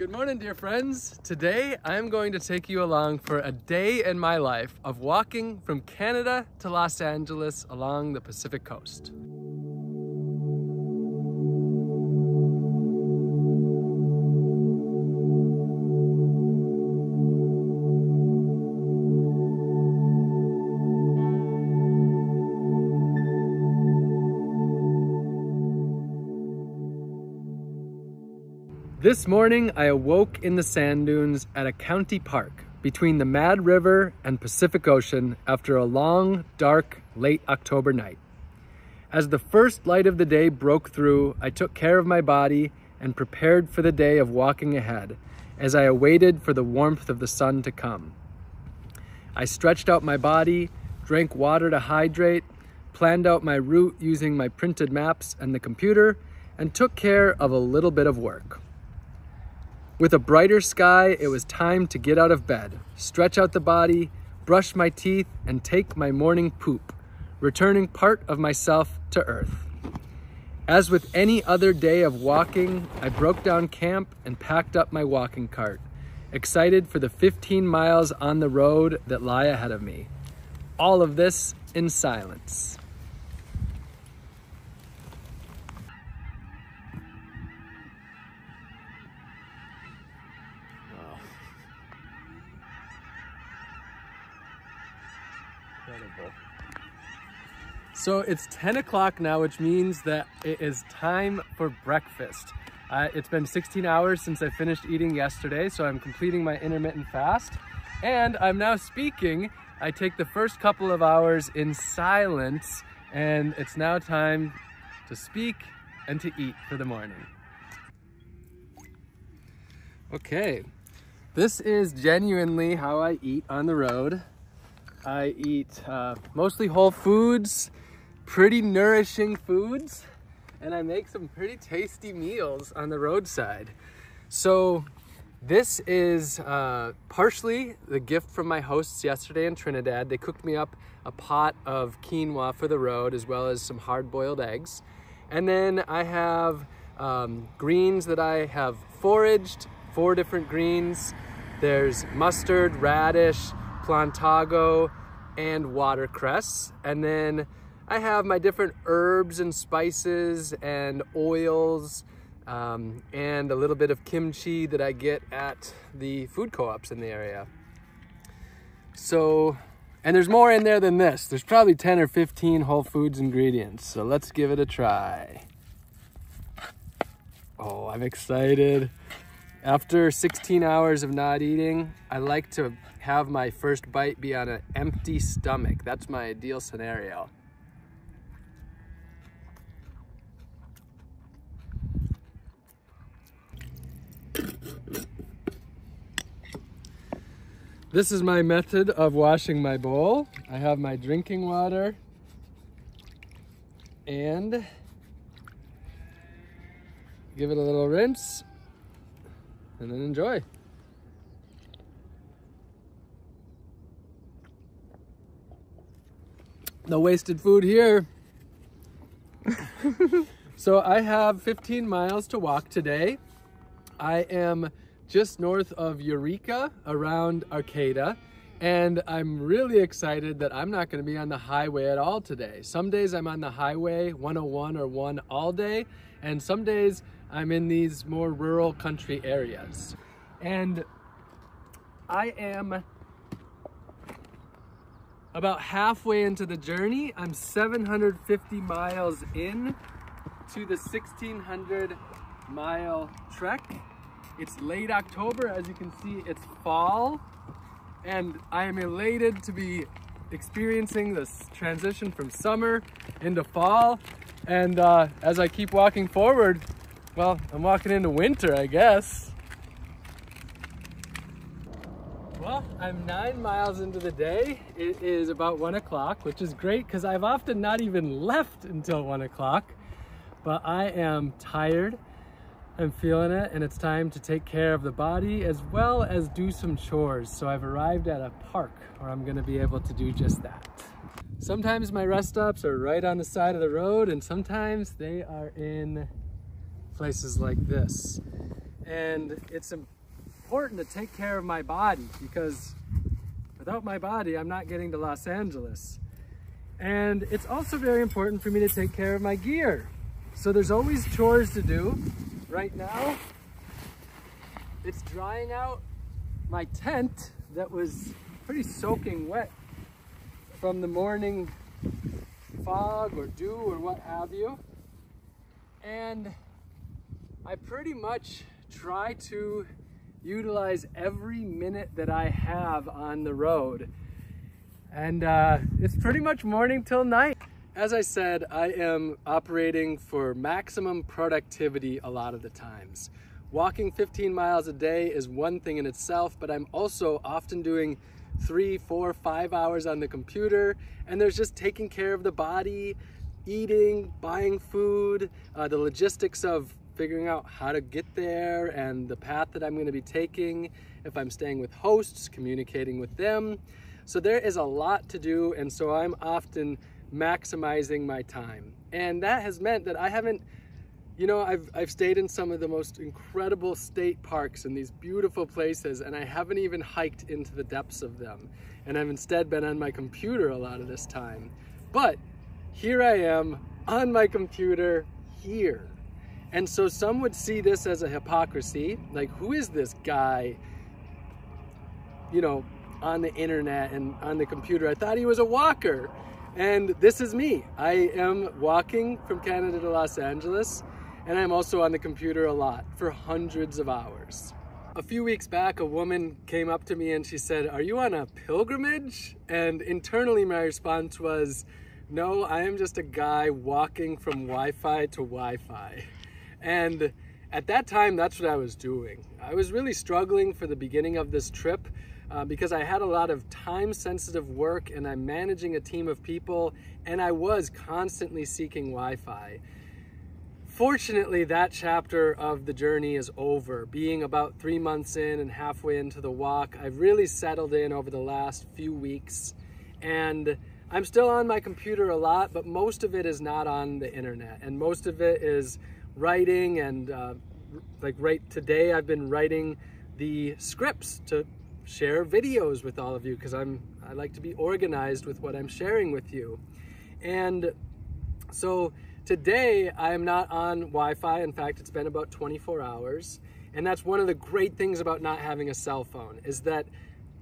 Good morning, dear friends. Today, I'm going to take you along for a day in my life of walking from Canada to Los Angeles along the Pacific coast. This morning, I awoke in the sand dunes at a county park between the Mad River and Pacific Ocean after a long, dark, late October night. As the first light of the day broke through, I took care of my body and prepared for the day of walking ahead as I awaited for the warmth of the sun to come. I stretched out my body, drank water to hydrate, planned out my route using my printed maps and the computer, and took care of a little bit of work. With a brighter sky, it was time to get out of bed, stretch out the body, brush my teeth, and take my morning poop, returning part of myself to earth. As with any other day of walking, I broke down camp and packed up my walking cart, excited for the 15 miles on the road that lie ahead of me. All of this in silence. incredible. So it's 10 o'clock now, which means that it is time for breakfast. Uh, it's been 16 hours since I finished eating yesterday, so I'm completing my intermittent fast. And I'm now speaking. I take the first couple of hours in silence, and it's now time to speak and to eat for the morning. Okay, this is genuinely how I eat on the road. I eat uh, mostly whole foods, pretty nourishing foods, and I make some pretty tasty meals on the roadside. So this is uh, partially the gift from my hosts yesterday in Trinidad. They cooked me up a pot of quinoa for the road as well as some hard-boiled eggs. And then I have um, greens that I have foraged, four different greens. There's mustard, radish, plantago, and watercress. And then I have my different herbs and spices and oils um, and a little bit of kimchi that I get at the food co-ops in the area. So, and there's more in there than this. There's probably 10 or 15 Whole Foods ingredients. So let's give it a try. Oh, I'm excited. After 16 hours of not eating, I like to have my first bite be on an empty stomach. That's my ideal scenario. This is my method of washing my bowl. I have my drinking water and give it a little rinse and then enjoy. No wasted food here. so I have 15 miles to walk today. I am just north of Eureka around Arcata and I'm really excited that I'm not going to be on the highway at all today. Some days I'm on the highway 101 or 1 all day and some days I'm in these more rural country areas. And I am about halfway into the journey. I'm 750 miles in to the 1600 mile trek. It's late October, as you can see, it's fall. And I am elated to be experiencing this transition from summer into fall. And uh, as I keep walking forward, well, I'm walking into winter, I guess. Well, I'm nine miles into the day. It is about one o'clock, which is great because I've often not even left until one o'clock, but I am tired. I'm feeling it and it's time to take care of the body as well as do some chores. So I've arrived at a park where I'm gonna be able to do just that. Sometimes my rest stops are right on the side of the road and sometimes they are in places like this. And it's important to take care of my body because without my body, I'm not getting to Los Angeles. And it's also very important for me to take care of my gear. So there's always chores to do. Right now, it's drying out my tent that was pretty soaking wet from the morning fog or dew or what have you. And I pretty much try to utilize every minute that I have on the road. And uh, it's pretty much morning till night. As I said, I am operating for maximum productivity a lot of the times. Walking 15 miles a day is one thing in itself, but I'm also often doing three, four, five hours on the computer, and there's just taking care of the body, eating, buying food, uh, the logistics of figuring out how to get there and the path that I'm going to be taking, if I'm staying with hosts, communicating with them. So there is a lot to do, and so I'm often maximizing my time. And that has meant that I haven't you know, I've, I've stayed in some of the most incredible state parks in these beautiful places, and I haven't even hiked into the depths of them. And I've instead been on my computer a lot of this time. But here I am on my computer here. And so some would see this as a hypocrisy. Like, who is this guy, you know, on the internet and on the computer? I thought he was a walker. And this is me. I am walking from Canada to Los Angeles and I'm also on the computer a lot for hundreds of hours. A few weeks back, a woman came up to me and she said, Are you on a pilgrimage? And internally, my response was, No, I am just a guy walking from Wi Fi to Wi Fi. And at that time, that's what I was doing. I was really struggling for the beginning of this trip uh, because I had a lot of time sensitive work and I'm managing a team of people and I was constantly seeking Wi Fi. Fortunately, that chapter of the journey is over. Being about three months in and halfway into the walk, I've really settled in over the last few weeks. And I'm still on my computer a lot, but most of it is not on the internet. And most of it is writing. And uh, like right today, I've been writing the scripts to share videos with all of you because I'm I like to be organized with what I'm sharing with you. And so Today, I am not on Wi-Fi. In fact, it's been about 24 hours. And that's one of the great things about not having a cell phone is that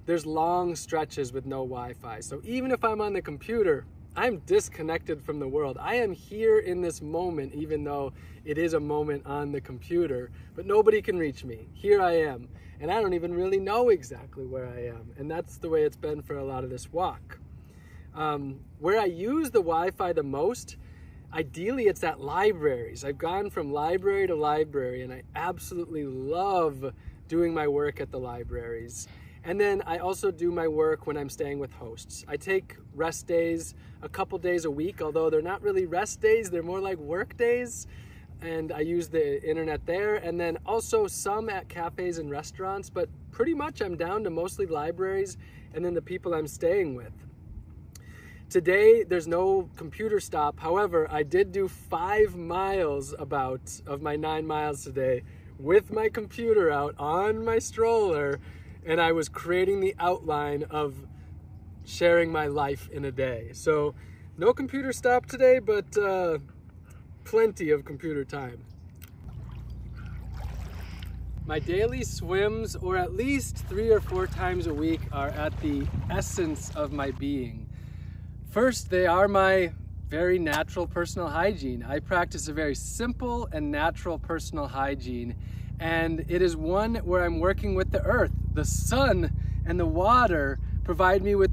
there's long stretches with no Wi-Fi. So even if I'm on the computer, I'm disconnected from the world. I am here in this moment, even though it is a moment on the computer, but nobody can reach me. Here I am. And I don't even really know exactly where I am. And that's the way it's been for a lot of this walk. Um, where I use the Wi-Fi the most ideally it's at libraries. I've gone from library to library and I absolutely love doing my work at the libraries. And then I also do my work when I'm staying with hosts. I take rest days a couple days a week, although they're not really rest days, they're more like work days. And I use the internet there, and then also some at cafes and restaurants, but pretty much I'm down to mostly libraries and then the people I'm staying with. Today, there's no computer stop. However, I did do five miles about of my nine miles today with my computer out on my stroller, and I was creating the outline of sharing my life in a day. So, no computer stop today, but uh, plenty of computer time. My daily swims, or at least three or four times a week, are at the essence of my being. First, they are my very natural personal hygiene. I practice a very simple and natural personal hygiene, and it is one where I'm working with the earth. The sun and the water provide me with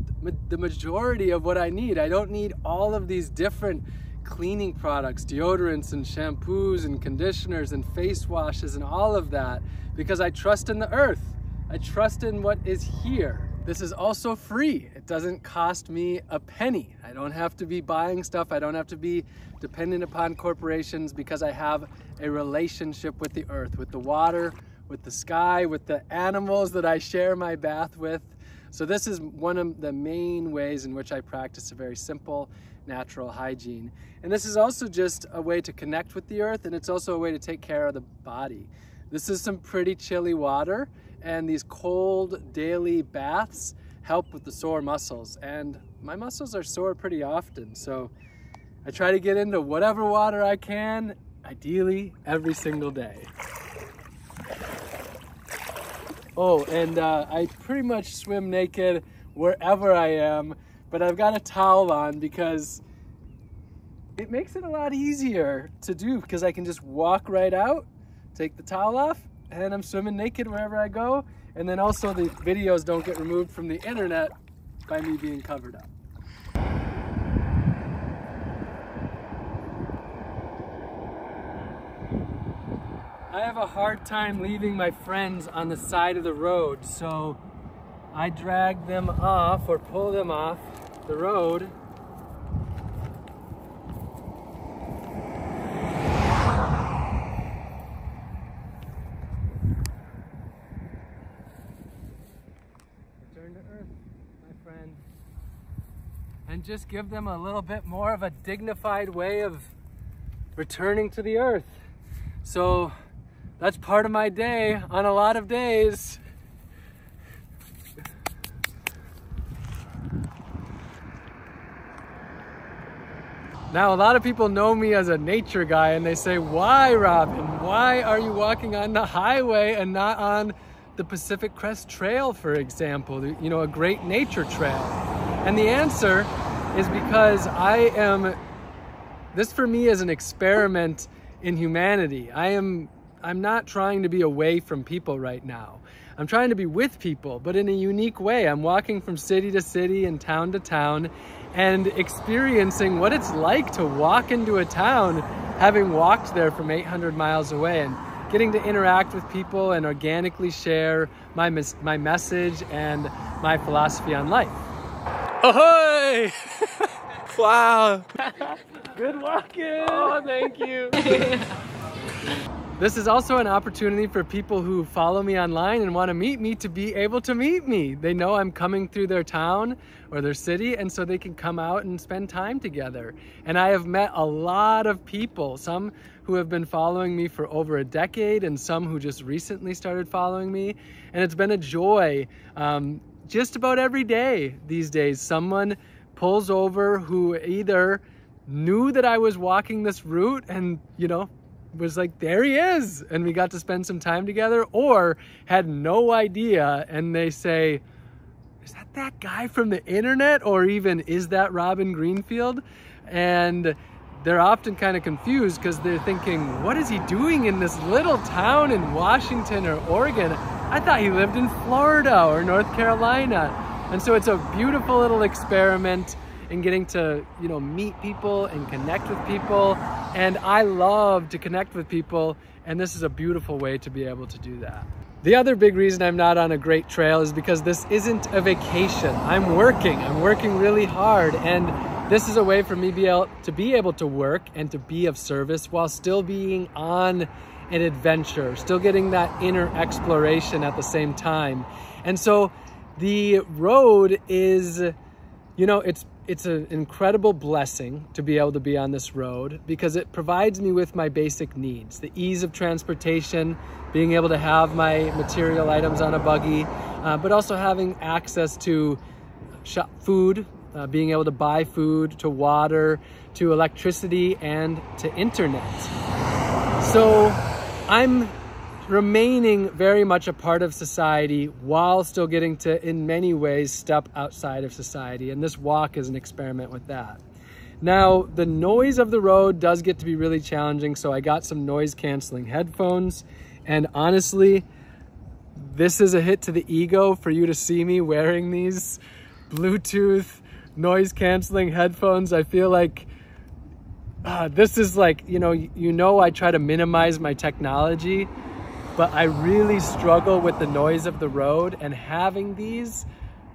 the majority of what I need. I don't need all of these different cleaning products, deodorants and shampoos and conditioners and face washes and all of that because I trust in the earth. I trust in what is here. This is also free. It doesn't cost me a penny. I don't have to be buying stuff. I don't have to be dependent upon corporations because I have a relationship with the earth, with the water, with the sky, with the animals that I share my bath with. So this is one of the main ways in which I practice a very simple natural hygiene. And this is also just a way to connect with the earth and it's also a way to take care of the body. This is some pretty chilly water and these cold daily baths help with the sore muscles and my muscles are sore pretty often so I try to get into whatever water I can ideally every single day. Oh, and uh, I pretty much swim naked wherever I am, but I've got a towel on because it makes it a lot easier to do because I can just walk right out, take the towel off, and I'm swimming naked wherever I go. And then also the videos don't get removed from the internet by me being covered up. I have a hard time leaving my friends on the side of the road, so I drag them off or pull them off the road Return to earth, my friend. And just give them a little bit more of a dignified way of returning to the earth. So that's part of my day on a lot of days. Now, a lot of people know me as a nature guy and they say, why, Robin? Why are you walking on the highway and not on the Pacific Crest Trail, for example, you know, a great nature trail? And the answer is because I am, this for me is an experiment in humanity. I am I'm not trying to be away from people right now. I'm trying to be with people, but in a unique way. I'm walking from city to city and town to town and experiencing what it's like to walk into a town having walked there from 800 miles away and getting to interact with people and organically share my, my message and my philosophy on life. Ahoy! wow! Good walking! Oh, thank you. This is also an opportunity for people who follow me online and want to meet me to be able to meet me. They know I'm coming through their town or their city and so they can come out and spend time together. And I have met a lot of people, some who have been following me for over a decade and some who just recently started following me. And it's been a joy um, just about every day these days. Someone pulls over who either knew that I was walking this route and, you know, was like, there he is. And we got to spend some time together or had no idea. And they say, is that that guy from the internet? Or even, is that Robin Greenfield? And they're often kind of confused because they're thinking, what is he doing in this little town in Washington or Oregon? I thought he lived in Florida or North Carolina. And so it's a beautiful little experiment and getting to, you know, meet people and connect with people. And I love to connect with people. And this is a beautiful way to be able to do that. The other big reason I'm not on a great trail is because this isn't a vacation. I'm working, I'm working really hard. And this is a way for me to be able to work and to be of service while still being on an adventure, still getting that inner exploration at the same time. And so the road is, you know, it's it's an incredible blessing to be able to be on this road because it provides me with my basic needs the ease of transportation being able to have my material items on a buggy uh, but also having access to shop food uh, being able to buy food to water to electricity and to internet. So i'm remaining very much a part of society while still getting to, in many ways, step outside of society. And this walk is an experiment with that. Now, the noise of the road does get to be really challenging, so I got some noise canceling headphones. And honestly, this is a hit to the ego for you to see me wearing these Bluetooth noise canceling headphones. I feel like uh, this is like, you know, you know I try to minimize my technology but I really struggle with the noise of the road and having these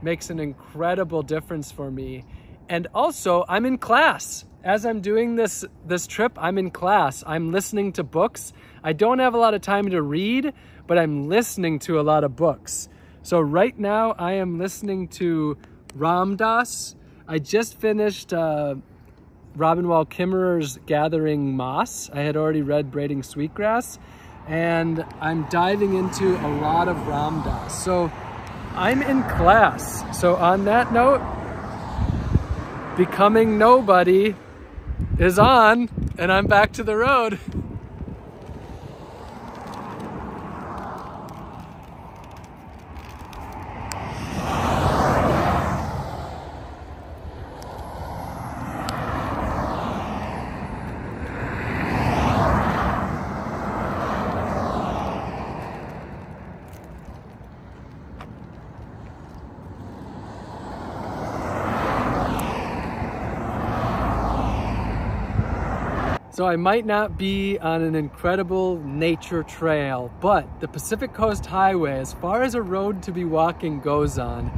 makes an incredible difference for me. And also I'm in class. As I'm doing this, this trip, I'm in class. I'm listening to books. I don't have a lot of time to read, but I'm listening to a lot of books. So right now I am listening to Ram Dass. I just finished uh, Robin Wall Kimmerer's Gathering Moss. I had already read Braiding Sweetgrass and I'm diving into a lot of Ram Dass. So I'm in class. So on that note, becoming nobody is on and I'm back to the road. So I might not be on an incredible nature trail, but the Pacific Coast Highway, as far as a road to be walking goes on,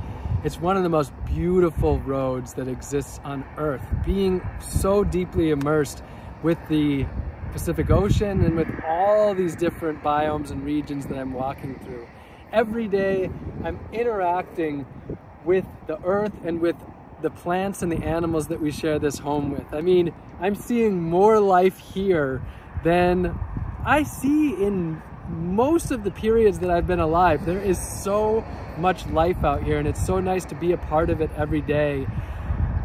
it's one of the most beautiful roads that exists on earth. Being so deeply immersed with the Pacific Ocean and with all these different biomes and regions that I'm walking through. Every day I'm interacting with the earth and with the plants and the animals that we share this home with. I mean, I'm seeing more life here than I see in most of the periods that I've been alive. There is so much life out here and it's so nice to be a part of it every day.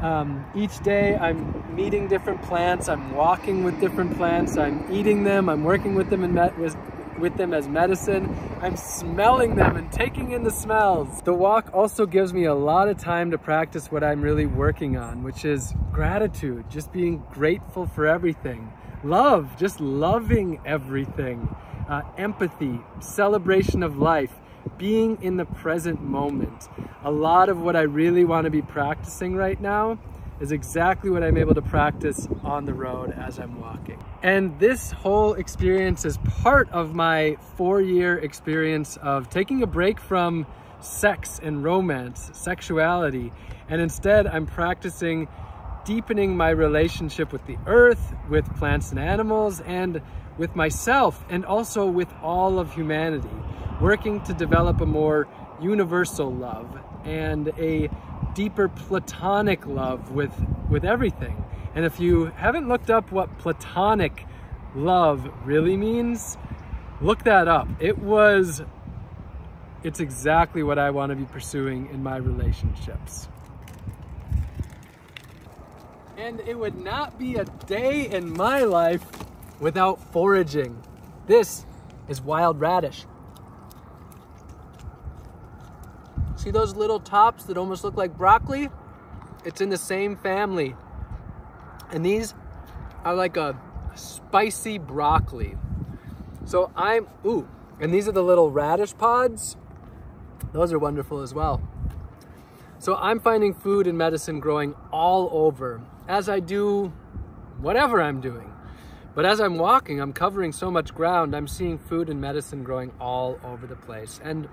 Um, each day I'm meeting different plants, I'm walking with different plants, I'm eating them, I'm working with them in met with, with them as medicine. I'm smelling them and taking in the smells. The walk also gives me a lot of time to practice what I'm really working on, which is gratitude, just being grateful for everything. Love, just loving everything. Uh, empathy, celebration of life, being in the present moment. A lot of what I really want to be practicing right now is exactly what I'm able to practice on the road as I'm walking. And this whole experience is part of my four year experience of taking a break from sex and romance, sexuality, and instead I'm practicing deepening my relationship with the earth, with plants and animals, and with myself, and also with all of humanity, working to develop a more universal love and a deeper platonic love with, with everything. And if you haven't looked up what platonic love really means, look that up. It was, it's exactly what I want to be pursuing in my relationships. And it would not be a day in my life without foraging. This is wild radish. See those little tops that almost look like broccoli? It's in the same family. And these are like a spicy broccoli. So I'm, ooh, and these are the little radish pods. Those are wonderful as well. So I'm finding food and medicine growing all over as I do whatever I'm doing. But as I'm walking, I'm covering so much ground, I'm seeing food and medicine growing all over the place. And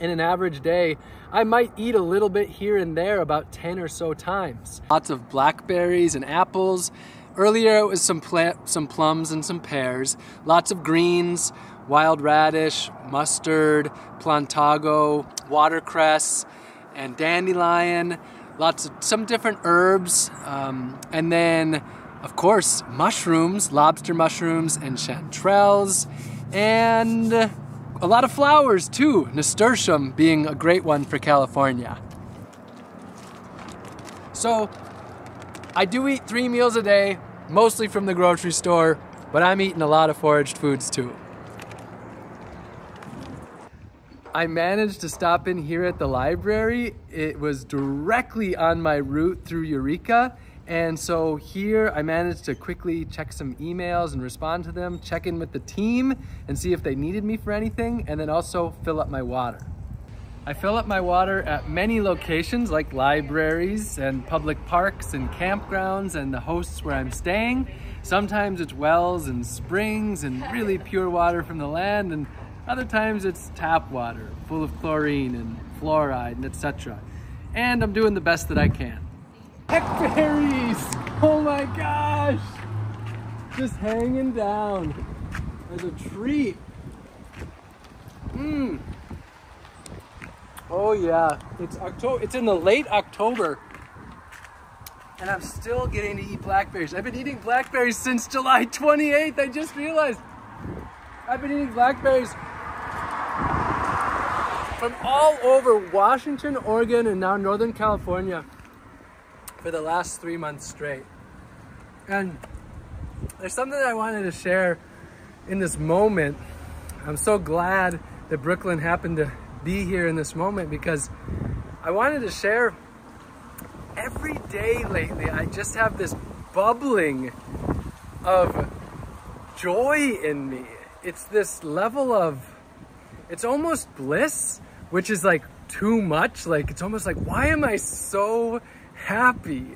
in an average day, I might eat a little bit here and there about 10 or so times. Lots of blackberries and apples. Earlier it was some, some plums and some pears. Lots of greens, wild radish, mustard, plantago, watercress, and dandelion. Lots of some different herbs. Um, and then, of course, mushrooms, lobster mushrooms and chanterelles. And a lot of flowers too, nasturtium being a great one for California. So I do eat three meals a day, mostly from the grocery store, but I'm eating a lot of foraged foods too. I managed to stop in here at the library. It was directly on my route through Eureka and so here I managed to quickly check some emails and respond to them, check in with the team and see if they needed me for anything, and then also fill up my water. I fill up my water at many locations like libraries and public parks and campgrounds and the hosts where I'm staying. Sometimes it's wells and springs and really pure water from the land and other times it's tap water full of chlorine and fluoride and etc. And I'm doing the best that I can. Blackberries! Oh my gosh! Just hanging down as a treat. Mmm. Oh yeah, it's October. It's in the late October, and I'm still getting to eat blackberries. I've been eating blackberries since July 28th. I just realized. I've been eating blackberries from all over Washington, Oregon, and now Northern California for the last three months straight. And there's something that I wanted to share in this moment. I'm so glad that Brooklyn happened to be here in this moment because I wanted to share every day lately. I just have this bubbling of joy in me. It's this level of, it's almost bliss, which is like too much. Like, it's almost like, why am I so happy?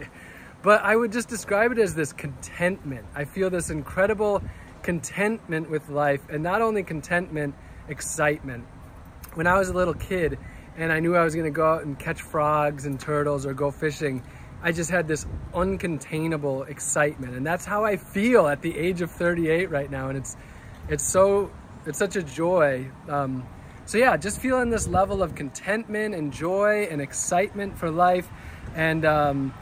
But I would just describe it as this contentment. I feel this incredible contentment with life, and not only contentment, excitement. When I was a little kid and I knew I was gonna go out and catch frogs and turtles or go fishing, I just had this uncontainable excitement. And that's how I feel at the age of 38 right now. And it's, it's so, it's such a joy. Um, so yeah, just feeling this level of contentment and joy and excitement for life. And, um,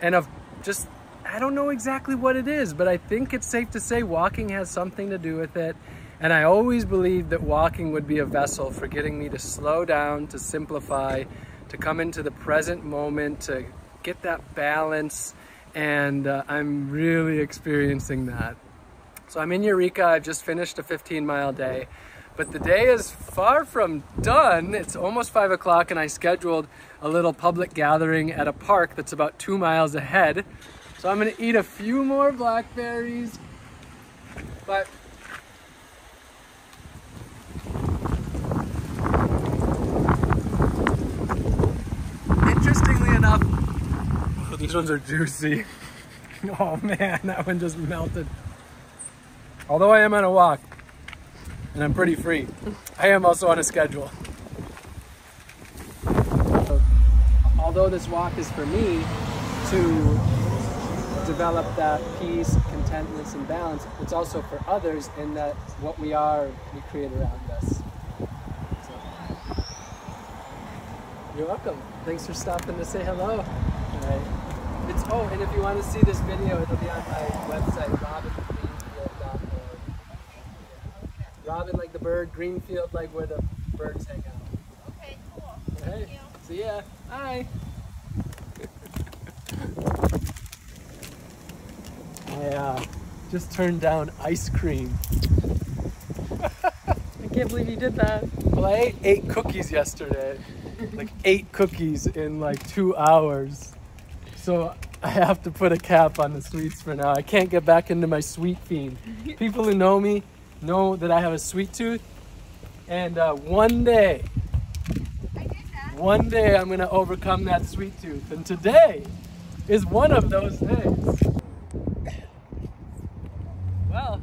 and of just, I don't know exactly what it is, but I think it's safe to say walking has something to do with it. And I always believed that walking would be a vessel for getting me to slow down, to simplify, to come into the present moment, to get that balance. And uh, I'm really experiencing that. So I'm in Eureka. I've just finished a 15 mile day. But the day is far from done. It's almost five o'clock and I scheduled a little public gathering at a park that's about two miles ahead. So I'm gonna eat a few more blackberries, but interestingly enough, oh, these ones are juicy. Oh man, that one just melted. Although I am on a walk, and I'm pretty free. I am also on a schedule. Uh, although this walk is for me to develop that peace, contentness, and balance, it's also for others in that what we are, we create around us. So, you're welcome. Thanks for stopping to say hello. It's, oh, and if you want to see this video, it'll be on my website, robingreenfield.org. Robin like the bird, Greenfield like where the birds hang out. Okay, cool. Hey, Thank you. see ya. Hi. I uh, just turned down ice cream. I can't believe you did that. Well, I ate eight cookies yesterday. like eight cookies in like two hours. So I have to put a cap on the sweets for now. I can't get back into my sweet fiend. People who know me know that I have a sweet tooth. And uh, one day, one day I'm gonna overcome that sweet tooth. And today is one of those days. Well,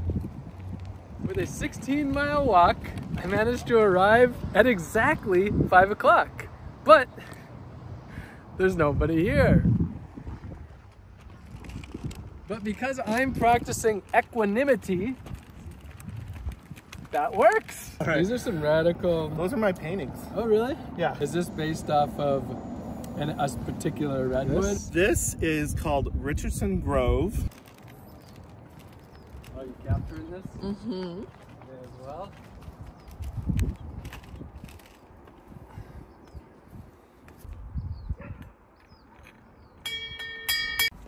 with a 16 mile walk, I managed to arrive at exactly five o'clock. But there's nobody here. But because I'm practicing equanimity, that works. All right. These are some radical. Those are my paintings. Oh, really? Yeah. Is this based off of an, a particular redwood? This, this is called Richardson Grove. Oh, you capturing this? Mm-hmm. As well.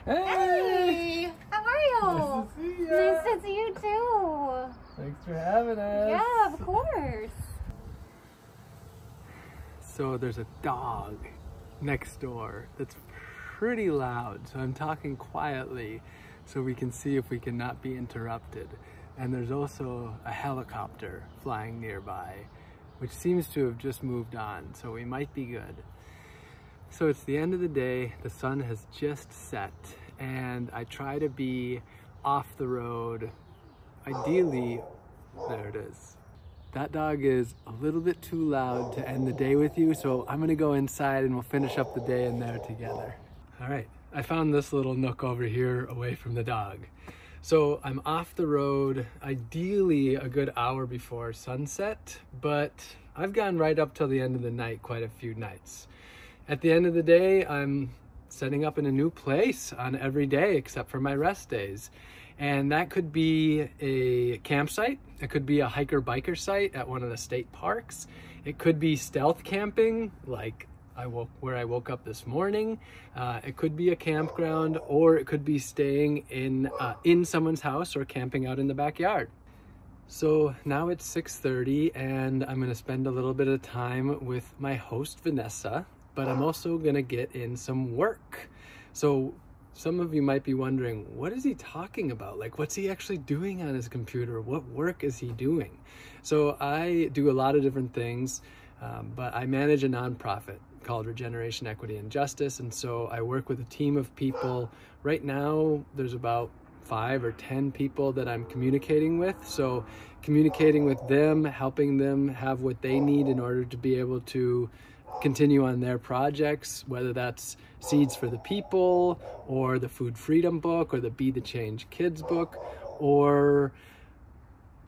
Hey! Hey, how are you? Nice to see ya. Nice to see you too. Thanks for having us. Yeah, of course. So there's a dog next door that's pretty loud. So I'm talking quietly so we can see if we can not be interrupted. And there's also a helicopter flying nearby, which seems to have just moved on. So we might be good. So it's the end of the day. The sun has just set and I try to be off the road. Ideally, there it is. That dog is a little bit too loud to end the day with you, so I'm gonna go inside and we'll finish up the day in there together. All right, I found this little nook over here away from the dog. So I'm off the road, ideally a good hour before sunset, but I've gone right up till the end of the night quite a few nights. At the end of the day, I'm setting up in a new place on every day except for my rest days. And that could be a campsite, it could be a hiker biker site at one of the state parks, it could be stealth camping, like I woke where I woke up this morning. Uh, it could be a campground, or it could be staying in uh, in someone's house or camping out in the backyard. So now it's 6:30, and I'm gonna spend a little bit of time with my host Vanessa, but I'm also gonna get in some work. So some of you might be wondering, what is he talking about? Like, what's he actually doing on his computer? What work is he doing? So I do a lot of different things, um, but I manage a nonprofit called Regeneration Equity and Justice. And so I work with a team of people. Right now, there's about five or 10 people that I'm communicating with. So, communicating with them, helping them have what they need in order to be able to continue on their projects, whether that's Seeds for the People or the Food Freedom book or the Be the Change Kids book or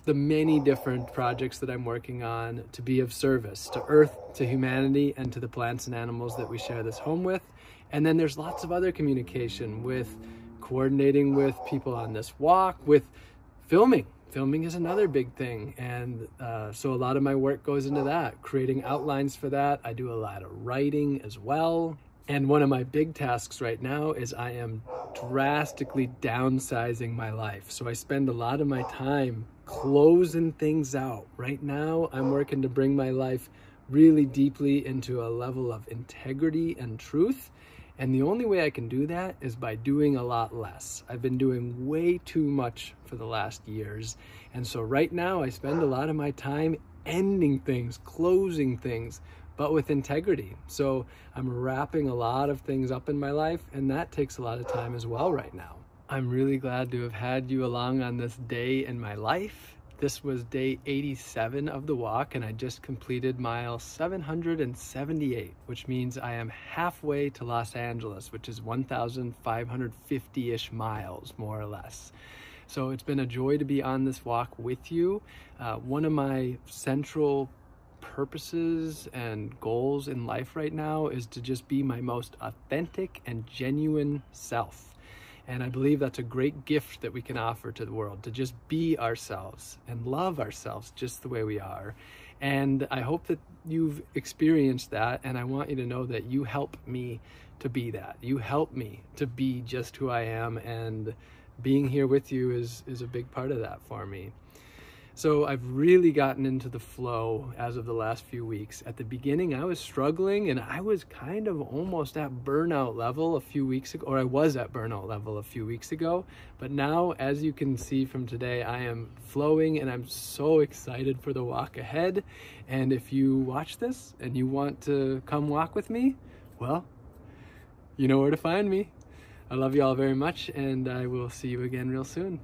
the many different projects that I'm working on to be of service to Earth, to humanity, and to the plants and animals that we share this home with. And then there's lots of other communication with coordinating with people on this walk, with filming. Filming is another big thing. And uh, so a lot of my work goes into that, creating outlines for that. I do a lot of writing as well. And one of my big tasks right now is I am drastically downsizing my life. So I spend a lot of my time closing things out. Right now, I'm working to bring my life really deeply into a level of integrity and truth. And the only way I can do that is by doing a lot less. I've been doing way too much for the last years. And so right now, I spend a lot of my time ending things, closing things, but with integrity. So I'm wrapping a lot of things up in my life, and that takes a lot of time as well right now. I'm really glad to have had you along on this day in my life. This was day 87 of the walk, and I just completed mile 778, which means I am halfway to Los Angeles, which is 1,550 ish miles, more or less. So it's been a joy to be on this walk with you. Uh, one of my central purposes and goals in life right now is to just be my most authentic and genuine self. And I believe that's a great gift that we can offer to the world to just be ourselves and love ourselves just the way we are. And I hope that you've experienced that. And I want you to know that you help me to be that. You help me to be just who I am. And being here with you is, is a big part of that for me. So I've really gotten into the flow as of the last few weeks. At the beginning, I was struggling and I was kind of almost at burnout level a few weeks ago, or I was at burnout level a few weeks ago. But now, as you can see from today, I am flowing and I'm so excited for the walk ahead. And if you watch this and you want to come walk with me, well, you know where to find me. I love you all very much and I will see you again real soon.